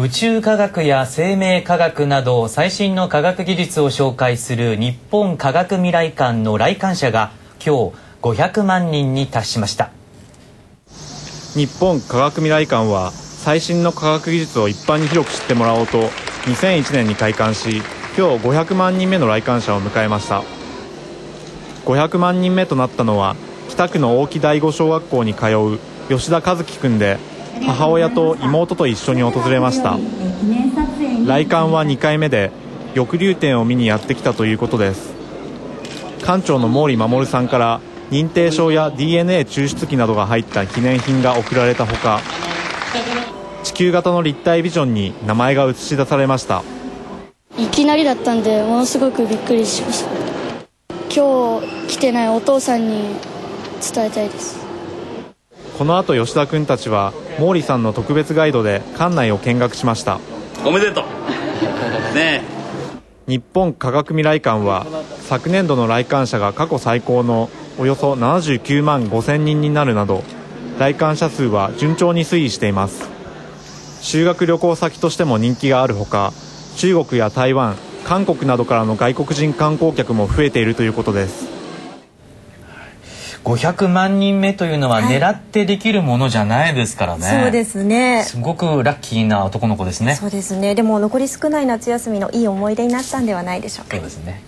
宇宙科学や生命科学など最新の科学技術を紹介する日本科学未来館の来館者が今日500万人に達しました。日本科学未来館は最新の科学技術を一般に広く知ってもらおうと2001年に開館し今日500万人目の来館者を迎えました。500万人目となったのは北区の大木第五小学校に通う吉田和樹君で母親と妹と一緒に訪れました。来館は2回目で翼竜展を見にやってきたということです。館長の毛利守さんから認定証や DNA 抽出機などが入った記念品が贈られたほか地球型の立体ビジョンに名前が映し出されました。いきなりだったんでものすごくびっくりしました。今日来てないお父さんに伝えたいです。この後吉田君たちは毛利さんの特別ガイドで館内を見学しました。おめでとう。ね日本科学未来館は昨年度の来館者が過去最高のおよそ79万5000人になるなど来館者数は順調に推移しています。修学旅行先としても人気があるほか中国や台湾韓国などからの外国人観光客も増えているということです500万人目というのは狙ってできるものじゃないですからね、そうですね。すごくラッキーな男の子ですね。そうですね。でも残り少ない夏休みのいい思い出になったんではないでしょうか。そうですね